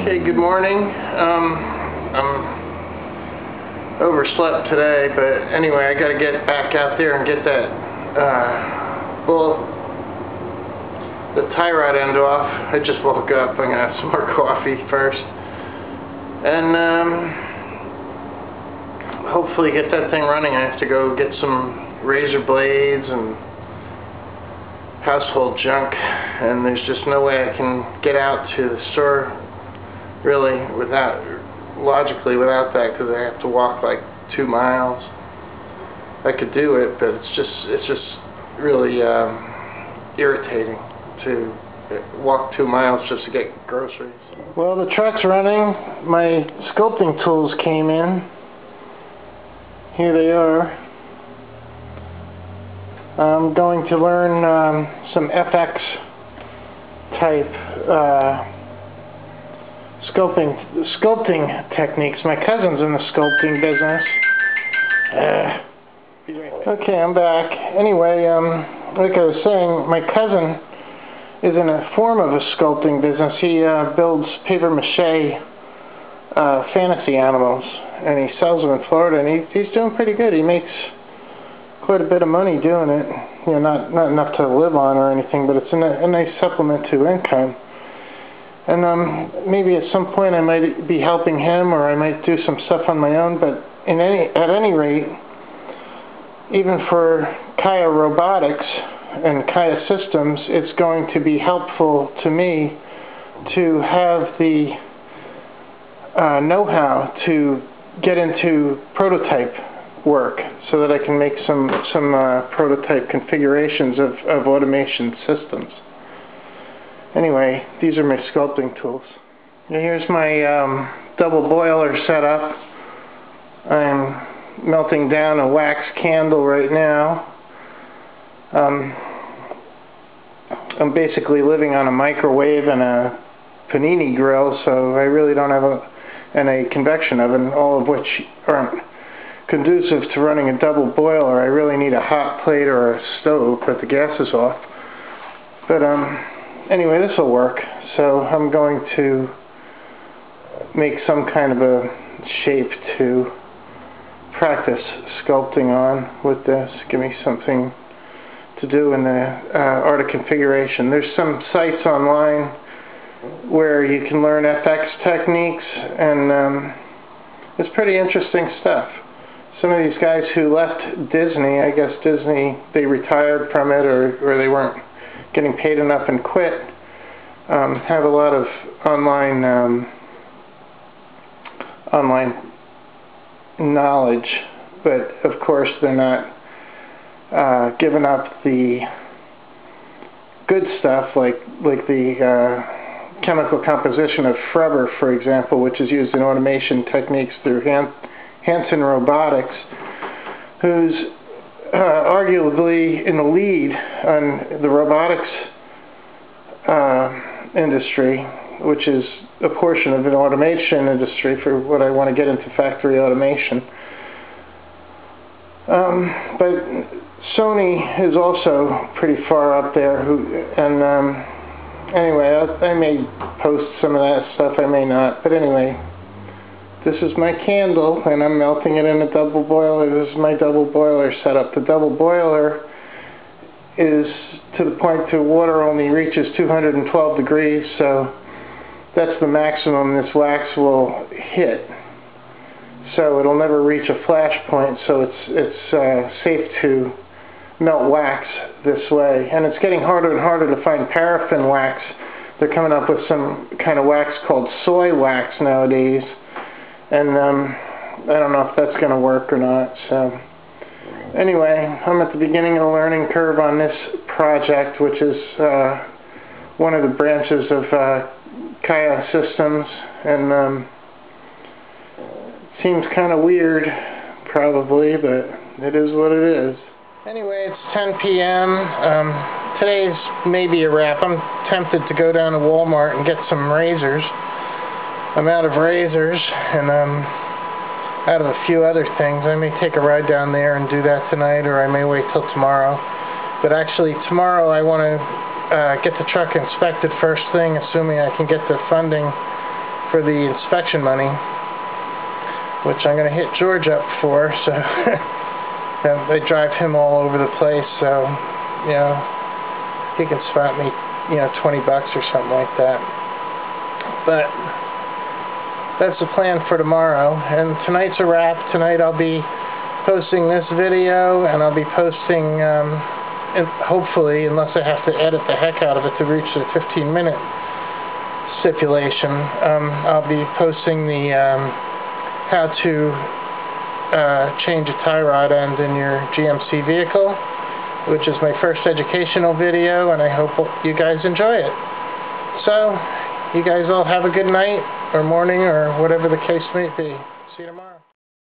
Okay, good morning. Um, I'm overslept today, but anyway, I gotta get back out there and get that, uh, well, the tie rod end off. I just woke up. I'm gonna have some more coffee first. And, um, hopefully get that thing running. I have to go get some razor blades and household junk, and there's just no way I can get out to the store really without logically without that because I have to walk like two miles. I could do it, but it's just it's just really um, irritating to walk two miles just to get groceries. Well, the truck's running. My sculpting tools came in. Here they are. I'm going to learn um, some FX type uh, sculpting sculpting techniques. My cousin's in the sculpting business. Uh, okay, I'm back. Anyway, um, like I was saying, my cousin is in a form of a sculpting business. He uh, builds paper mache uh, fantasy animals, and he sells them in Florida, and he, he's doing pretty good. He makes quite a bit of money doing it. You know, not not enough to live on or anything, but it's a, a nice supplement to income. And um, maybe at some point I might be helping him, or I might do some stuff on my own. But in any at any rate, even for Kaya Robotics and Kaya Systems, it's going to be helpful to me to have the uh, know-how to get into prototype work so that I can make some some uh, prototype configurations of, of automation systems. Anyway, these are my sculpting tools. here's my um, double boiler setup. I'm melting down a wax candle right now. Um, I'm basically living on a microwave and a panini grill, so I really don't have a and a convection oven, all of which aren't conducive to running a double boiler. I really need a hot plate or a stove, but the gas is off. But um, anyway, this will work. So I'm going to make some kind of a shape to practice sculpting on with this. Give me something to do in the uh, art of configuration. There's some sites online where you can learn FX techniques, and um, it's pretty interesting stuff some of these guys who left Disney, I guess Disney, they retired from it or, or they weren't getting paid enough and quit, um, have a lot of online um, online knowledge, but of course they're not uh, giving up the good stuff like like the uh, chemical composition of Frubber, for example, which is used in automation techniques through hand Hanson Robotics, who's uh, arguably in the lead on the robotics uh, industry, which is a portion of an automation industry for what I want to get into factory automation. Um, but Sony is also pretty far up there. Who and um, anyway, I, I may post some of that stuff. I may not. But anyway, this is my candle and I'm melting it in a double boiler. This is my double boiler setup. The double boiler is to the point to water only reaches 212 degrees so that's the maximum this wax will hit. So it'll never reach a flash point so it's, it's uh, safe to melt wax this way. And it's getting harder and harder to find paraffin wax. They're coming up with some kind of wax called soy wax nowadays and um, I don't know if that's going to work or not. So anyway, I'm at the beginning of the learning curve on this project, which is uh, one of the branches of uh, Kaya Systems, and um, seems kind of weird, probably, but it is what it is. Anyway, it's 10 p.m. Um, today's maybe a wrap. I'm tempted to go down to Walmart and get some razors. I'm out of razors and I'm out of a few other things. I may take a ride down there and do that tonight or I may wait till tomorrow. But actually tomorrow I want to uh, get the truck inspected first thing assuming I can get the funding for the inspection money, which I'm going to hit George up for, so they drive him all over the place, so, you know, he can spot me, you know, 20 bucks or something like that. But that's the plan for tomorrow, and tonight's a wrap. Tonight I'll be posting this video, and I'll be posting, um, hopefully, unless I have to edit the heck out of it to reach the 15 minute stipulation, um, I'll be posting the um, how to uh, change a tie rod end in your GMC vehicle, which is my first educational video, and I hope you guys enjoy it. So, you guys all have a good night, or morning, or whatever the case may be. See you tomorrow.